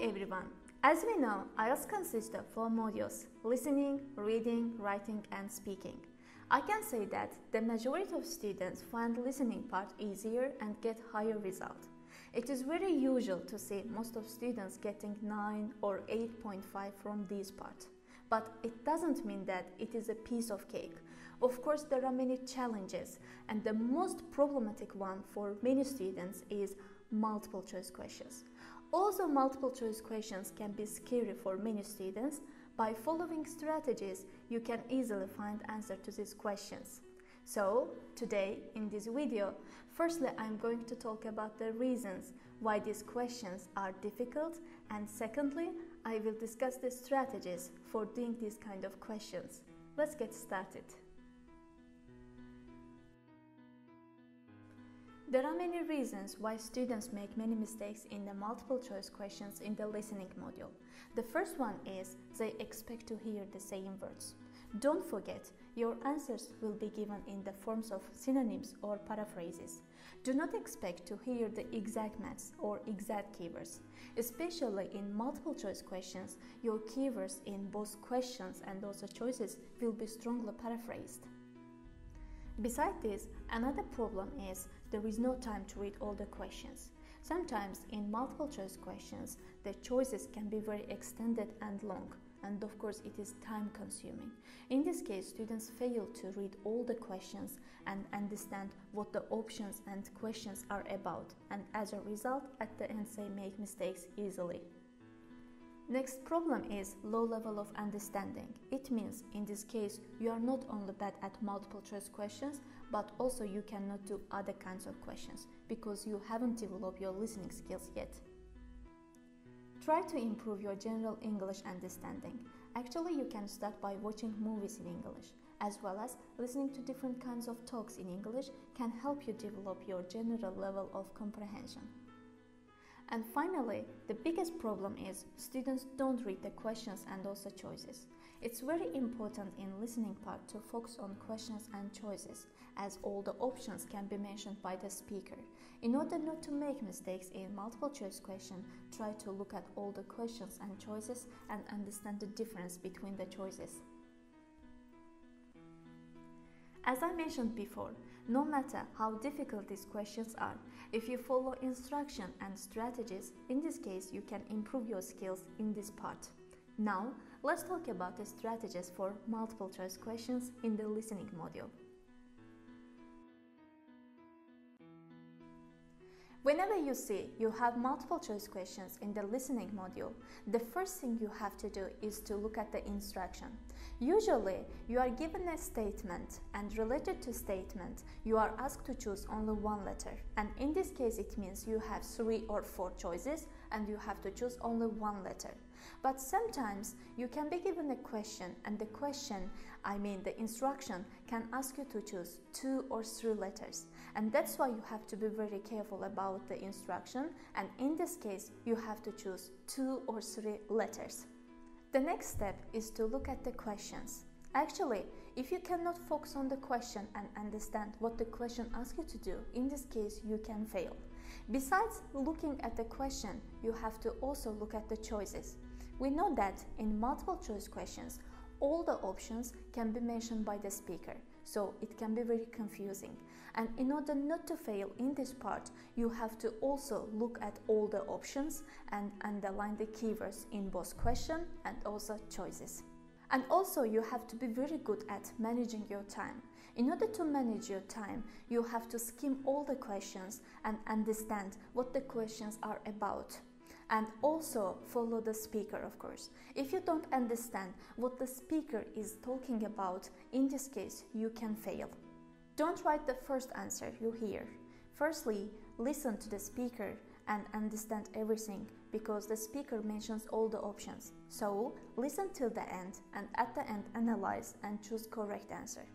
everyone. As we know, IELTS consists of four modules listening, reading, writing, and speaking. I can say that the majority of students find listening part easier and get higher result. It is very usual to see most of students getting 9 or 8.5 from this part. But it doesn't mean that it is a piece of cake. Of course, there are many challenges, and the most problematic one for many students is multiple choice questions. Also, multiple choice questions can be scary for many students. By following strategies, you can easily find answer to these questions. So, today in this video, firstly I'm going to talk about the reasons why these questions are difficult and secondly, I will discuss the strategies for doing these kind of questions. Let's get started. There are many reasons why students make many mistakes in the multiple choice questions in the listening module. The first one is they expect to hear the same words. Don't forget, your answers will be given in the forms of synonyms or paraphrases. Do not expect to hear the exact maths or exact keywords. Especially in multiple choice questions, your keywords in both questions and also choices will be strongly paraphrased. Besides this, another problem is there is no time to read all the questions. Sometimes in multiple choice questions, the choices can be very extended and long, and of course it is time consuming. In this case, students fail to read all the questions and understand what the options and questions are about, and as a result, at the end they make mistakes easily. Next problem is low level of understanding. It means in this case you are not only bad at multiple choice questions but also you cannot do other kinds of questions because you haven't developed your listening skills yet. Try to improve your general English understanding. Actually you can start by watching movies in English as well as listening to different kinds of talks in English can help you develop your general level of comprehension. And finally, the biggest problem is students don't read the questions and also choices. It's very important in listening part to focus on questions and choices as all the options can be mentioned by the speaker. In order not to make mistakes in multiple choice question, try to look at all the questions and choices and understand the difference between the choices. As I mentioned before, no matter how difficult these questions are, if you follow instruction and strategies, in this case you can improve your skills in this part. Now, let's talk about the strategies for multiple choice questions in the listening module. Whenever you see you have multiple choice questions in the listening module, the first thing you have to do is to look at the instruction. Usually, you are given a statement and related to statement, you are asked to choose only one letter. And in this case, it means you have three or four choices and you have to choose only one letter. But sometimes you can be given a question and the question, I mean the instruction, can ask you to choose two or three letters. And that's why you have to be very careful about the instruction and in this case you have to choose two or three letters. The next step is to look at the questions. Actually, if you cannot focus on the question and understand what the question asks you to do, in this case you can fail. Besides looking at the question, you have to also look at the choices. We know that in multiple choice questions, all the options can be mentioned by the speaker, so it can be very confusing. And in order not to fail in this part, you have to also look at all the options and underline the keywords in both question and also choices. And also you have to be very good at managing your time. In order to manage your time, you have to skim all the questions and understand what the questions are about and also follow the speaker of course. If you don't understand what the speaker is talking about in this case you can fail. Don't write the first answer you hear. Firstly listen to the speaker and understand everything because the speaker mentions all the options. So listen till the end and at the end analyze and choose correct answer.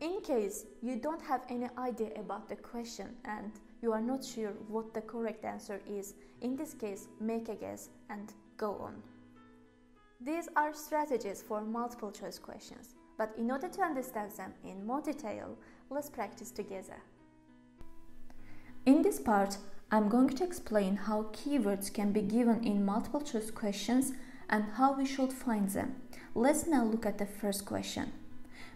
In case you don't have any idea about the question and you are not sure what the correct answer is, in this case, make a guess and go on. These are strategies for multiple choice questions, but in order to understand them in more detail, let's practice together. In this part, I'm going to explain how keywords can be given in multiple choice questions and how we should find them. Let's now look at the first question.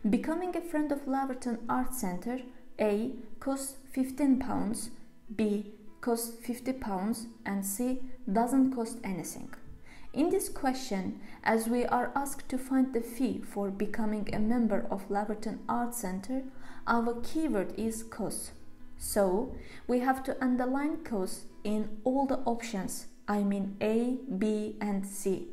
Becoming a friend of Laverton Art Center, A costs 15 pounds, B costs 50 pounds, and C doesn't cost anything. In this question, as we are asked to find the fee for becoming a member of Laverton Art Center, our keyword is cost. So we have to underline cost in all the options, I mean A, B and C.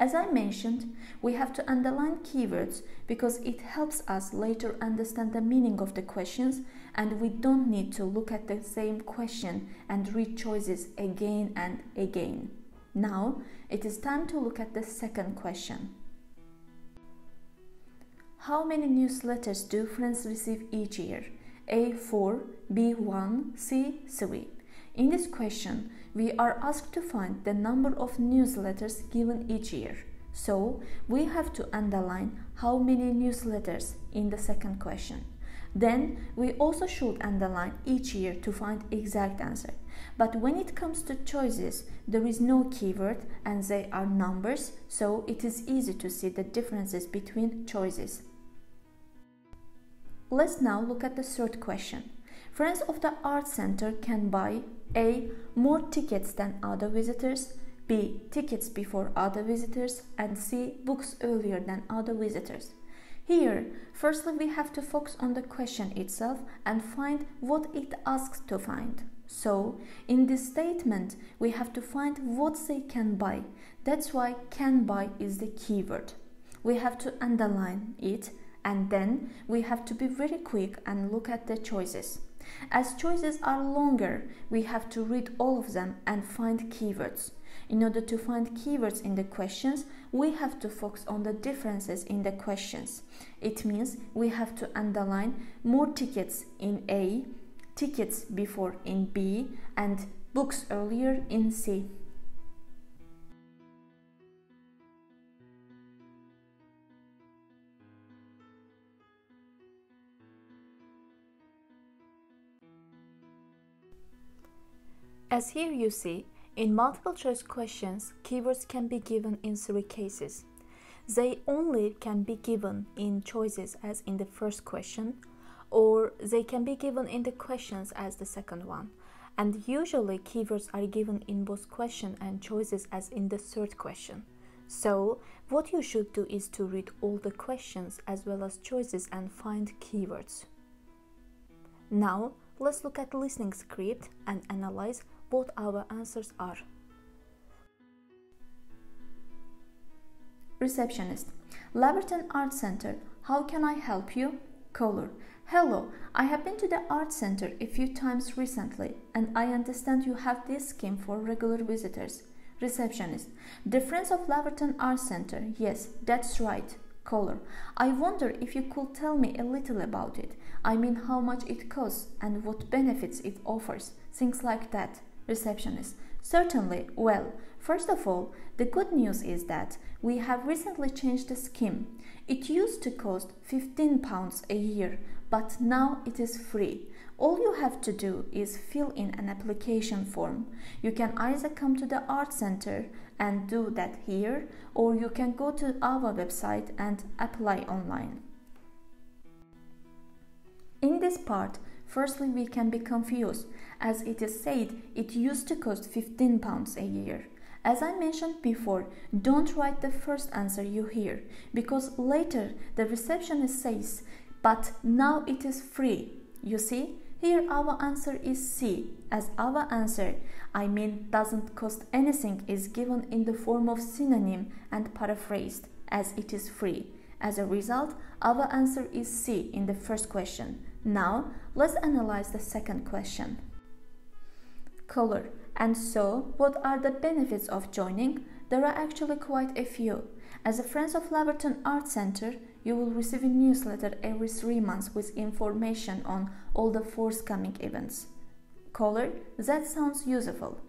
As I mentioned, we have to underline keywords because it helps us later understand the meaning of the questions and we don't need to look at the same question and read choices again and again. Now, it is time to look at the second question. How many newsletters do friends receive each year? A4, B1, C3. In this question, we are asked to find the number of newsletters given each year. So, we have to underline how many newsletters in the second question. Then, we also should underline each year to find exact answer. But when it comes to choices, there is no keyword and they are numbers, so it is easy to see the differences between choices. Let's now look at the third question. Friends of the Art Center can buy A. More tickets than other visitors, B. Tickets before other visitors, and C. Books earlier than other visitors. Here, firstly, we have to focus on the question itself and find what it asks to find. So, in this statement, we have to find what they can buy. That's why can buy is the keyword. We have to underline it and then we have to be very quick and look at the choices. As choices are longer, we have to read all of them and find keywords. In order to find keywords in the questions, we have to focus on the differences in the questions. It means we have to underline more tickets in A, tickets before in B, and books earlier in C. As here you see, in multiple choice questions, keywords can be given in three cases. They only can be given in choices as in the first question, or they can be given in the questions as the second one. And usually keywords are given in both question and choices as in the third question. So, what you should do is to read all the questions as well as choices and find keywords. Now, let's look at listening script and analyze what our answers are. Receptionist. Laverton Art Center. How can I help you? Caller. Hello, I have been to the art center a few times recently and I understand you have this scheme for regular visitors. Receptionist. The Friends of Laverton Art Center. Yes, that's right. Caller. I wonder if you could tell me a little about it. I mean how much it costs and what benefits it offers. Things like that. Receptionist. Certainly. Well, first of all, the good news is that we have recently changed the scheme. It used to cost 15 pounds a year, but now it is free. All you have to do is fill in an application form. You can either come to the art center and do that here, or you can go to our website and apply online. In this part, firstly we can be confused as it is said it used to cost 15 pounds a year. As I mentioned before, don't write the first answer you hear because later the receptionist says, but now it is free. You see, here our answer is C, as our answer, I mean doesn't cost anything, is given in the form of synonym and paraphrased as it is free. As a result, our answer is C in the first question. Now, let's analyze the second question color. And so, what are the benefits of joining? There are actually quite a few. As a Friends of Laverton Art Center, you will receive a newsletter every three months with information on all the forthcoming events. Color, that sounds useful.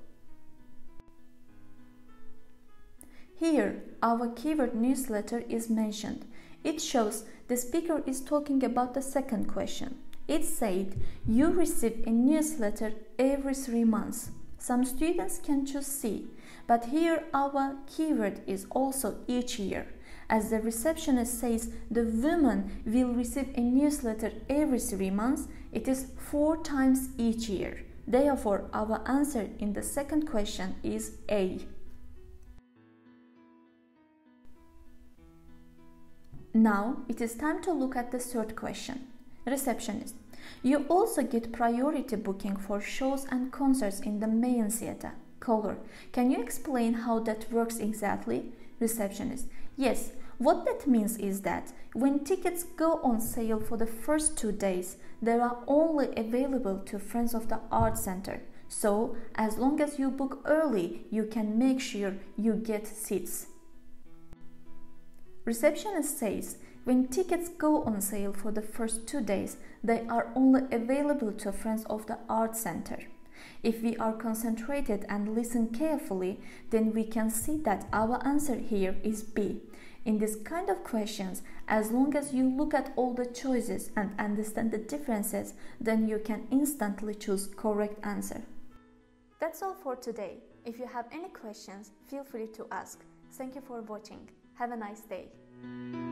Here, our keyword newsletter is mentioned. It shows the speaker is talking about the second question. It said you receive a newsletter every three months. Some students can choose C, but here our keyword is also each year. As the receptionist says the woman will receive a newsletter every three months, it is four times each year. Therefore, our answer in the second question is A. Now it is time to look at the third question. Receptionist. You also get priority booking for shows and concerts in the main theater. Caller. Can you explain how that works exactly? Receptionist. Yes, what that means is that when tickets go on sale for the first two days, they are only available to Friends of the Art Center. So, as long as you book early, you can make sure you get seats. Receptionist says when tickets go on sale for the first two days, they are only available to Friends of the Art Center. If we are concentrated and listen carefully, then we can see that our answer here is B. In this kind of questions, as long as you look at all the choices and understand the differences, then you can instantly choose correct answer. That's all for today. If you have any questions, feel free to ask. Thank you for watching. Have a nice day.